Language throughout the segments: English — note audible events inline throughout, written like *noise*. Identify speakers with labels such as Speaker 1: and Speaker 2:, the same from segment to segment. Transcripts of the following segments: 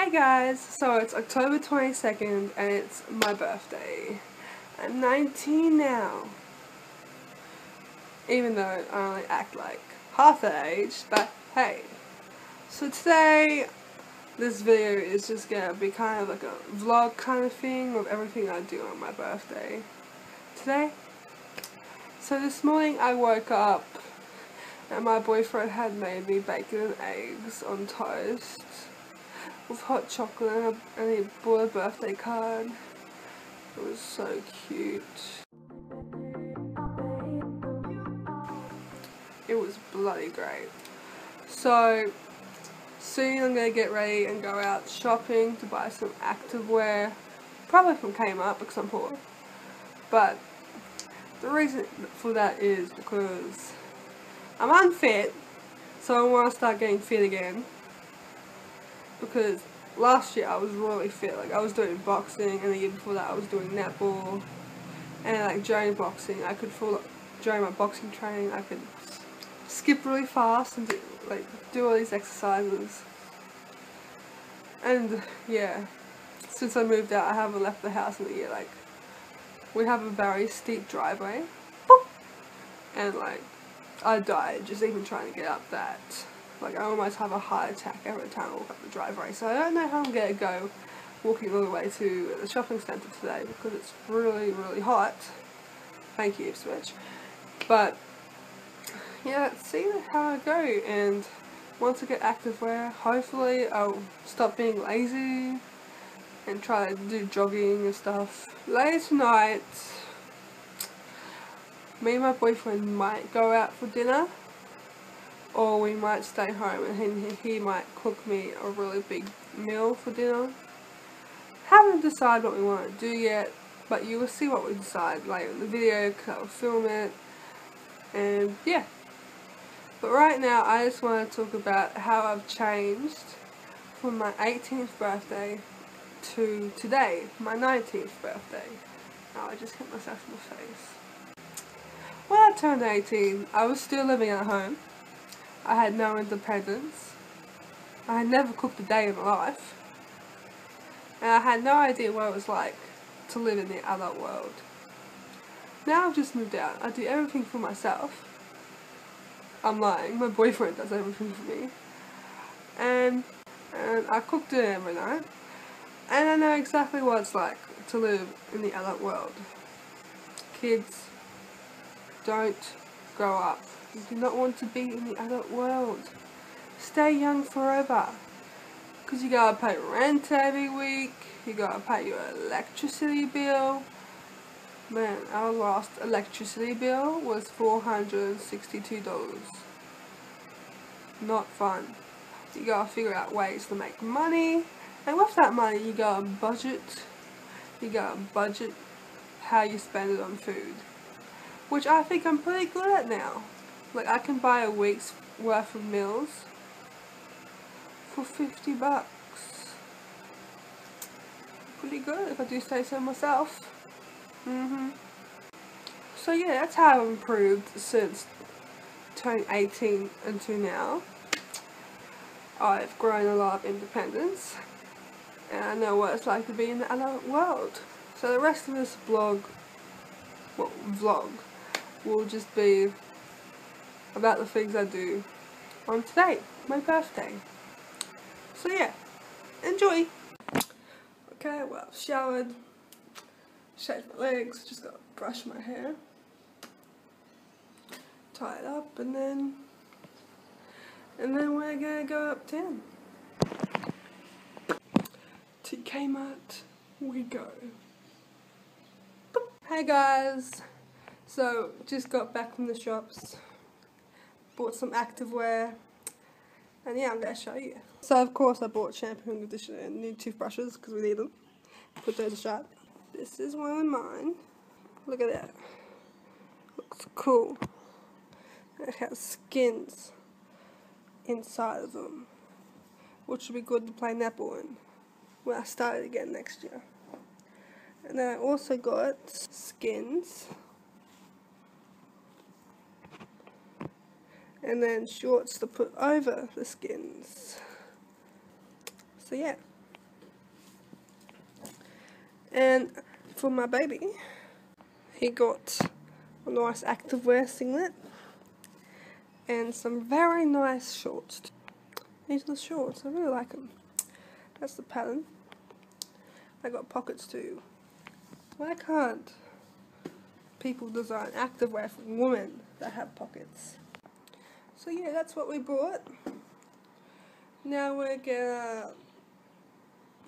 Speaker 1: Hey guys, so it's October 22nd and it's my birthday. I'm 19 now. Even though I only act like half that age, but hey. So today, this video is just gonna be kind of like a vlog kind of thing of everything I do on my birthday. Today, so this morning I woke up and my boyfriend had made me bacon and eggs on toast with hot chocolate and he bought a birthday card. It was so cute. It was bloody great. So soon I'm gonna get ready and go out shopping to buy some activewear. Probably from Kmart because I'm poor. But the reason for that is because I'm unfit, so I want to start getting fit again because last year I was really fit. Like I was doing boxing, and the year before that I was doing netball, and like during boxing I could fall during my boxing training I could skip really fast and do, like do all these exercises. And yeah, since I moved out I haven't left the house in a year. Like we have a very steep driveway, and like I died just even trying to get up that. Like I almost have a heart attack every time I walk up the driveway. So I don't know how I'm gonna go walking all the way to the shopping centre today because it's really, really hot. Thank you, Switch. But yeah, let's see how I go and once I get active activewear, hopefully I'll stop being lazy and try to do jogging and stuff. Later tonight, me and my boyfriend might go out for dinner or we might stay home and he, he might cook me a really big meal for dinner. Haven't decided what we want to do yet, but you will see what we decide later in the video because I'll film it. And yeah. But right now I just want to talk about how I've changed from my 18th birthday to today, my 19th birthday. Oh, I just hit myself in the face. When I turned 18, I was still living at home. I had no independence. I had never cooked a day in my life. And I had no idea what it was like to live in the adult world. Now I've just moved out. I do everything for myself. I'm lying. My boyfriend does everything for me. And, and I cook dinner every night. And I know exactly what it's like to live in the adult world. Kids don't grow up you do not want to be in the adult world. Stay young forever. Because you gotta pay rent every week, you gotta pay your electricity bill. Man, our last electricity bill was $462. Not fun. You gotta figure out ways to make money. And with that money, you gotta budget. You gotta budget how you spend it on food. Which I think I'm pretty good at now. Like I can buy a week's worth of meals for 50 bucks. Pretty good if I do say so myself. Mm hmm So yeah, that's how I've improved since turning 18 until now. I've grown a lot of independence and I know what it's like to be in the adult world. So the rest of this blog, well, vlog, will just be about the things I do on today, my birthday. So yeah, enjoy! Okay, well, I've showered, shaved my legs, just gotta brush my hair, tie it up, and then, and then we're gonna go uptown. To Kmart we go. Hey guys! So, just got back from the shops bought some activewear, and yeah, I'm going to show you. So of course I bought shampoo and conditioner and new toothbrushes because we need them. Put those aside. This is one of mine. Look at that. Looks cool. It has skins inside of them, which will be good to play netball in when I start it again next year. And then I also got skins and then shorts to put over the skins. So yeah, And for my baby, he got a nice activewear singlet and some very nice shorts. These are the shorts, I really like them. That's the pattern. They got pockets too. Why can't people design activewear for women that have pockets? So yeah, that's what we bought. Now we're gonna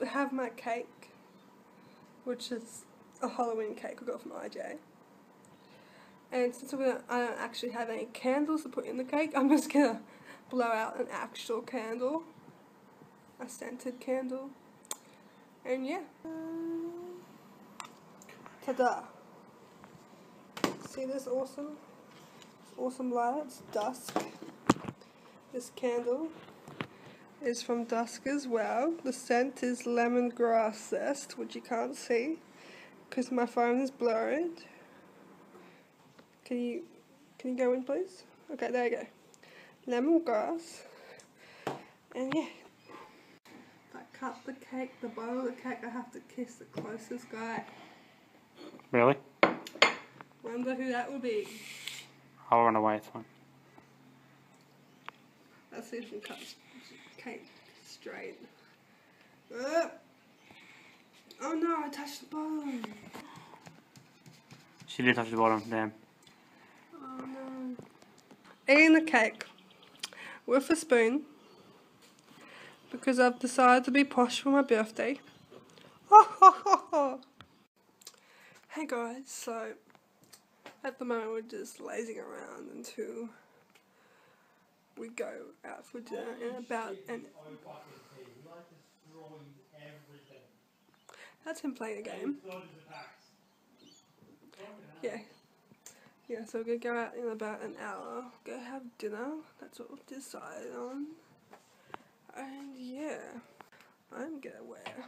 Speaker 1: have my cake, which is a Halloween cake we got from IJ. And since I don't actually have any candles to put in the cake, I'm just gonna blow out an actual candle, a scented candle, and yeah. Ta-da! See this awesome, awesome light? It's dusk. This candle is from Dusk as well. The scent is lemongrass zest, which you can't see because my phone is blurred. Can you can you go in please? Okay, there you go. Lemongrass. And yeah. If I cut the cake, the bottom of the cake, I have to kiss the closest guy.
Speaker 2: Really?
Speaker 1: Wonder who that will be.
Speaker 2: I'll run away, it's fine.
Speaker 1: Let's see if she cuts cake straight. Uh, oh no, I touched the bottom.
Speaker 2: She did touch the bottom, damn.
Speaker 1: Oh no. Eating the cake with a spoon because I've decided to be posh for my birthday. *laughs* hey guys, so at the moment we're just lazing around until we go out for dinner in about an that's him playing a game. Yeah. Yeah, so we're gonna go out in about an hour, go have dinner, that's what we've decided on. And yeah, I'm gonna wear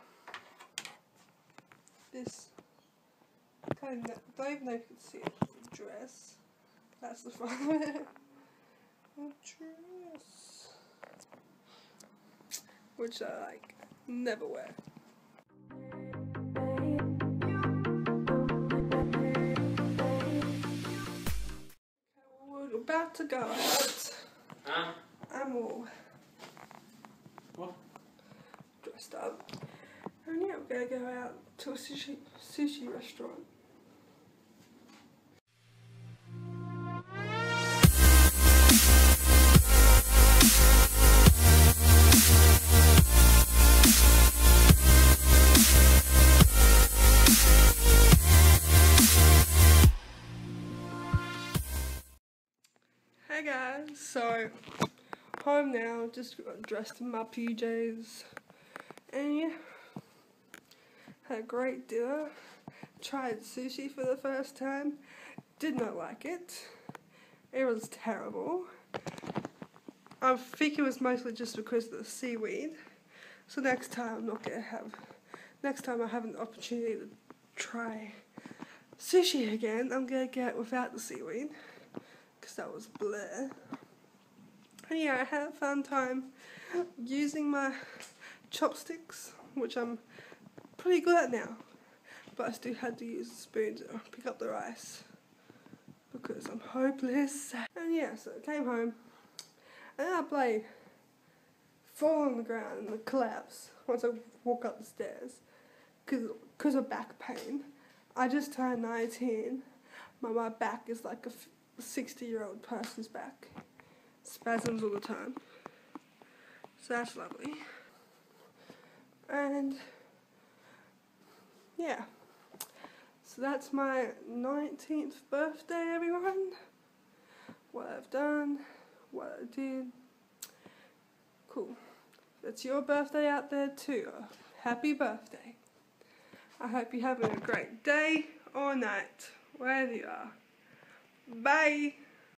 Speaker 1: this kind of, don't even know if you can see it, dress. That's the front of it. A dress. Which I like, never wear. We're about to go out.
Speaker 2: Huh?
Speaker 1: I'm all
Speaker 2: What?
Speaker 1: dressed up. And yeah, we're gonna go out to a sushi sushi restaurant. Hey guys, so home now, just dressed in my PJs, and yeah, had a great dinner. Tried sushi for the first time, did not like it. It was terrible. I think it was mostly just because of the seaweed. So next time I'm not gonna have. Next time I have an opportunity to try sushi again, I'm gonna get it without the seaweed because that was bleh. And yeah, I had a fun time using my chopsticks, which I'm pretty good at now. But I still had to use a spoon to pick up the rice because I'm hopeless. And yeah, so I came home and I played fall on the ground and collapse once I walk up the stairs because of back pain. I just turned 19. My, my back is like a 60 year old person's back. Spasms all the time. So that's lovely. And yeah. So that's my 19th birthday, everyone. What I've done, what I did. Cool. It's your birthday out there too. Happy birthday. I hope you're having a great day or night, wherever you are. Bye.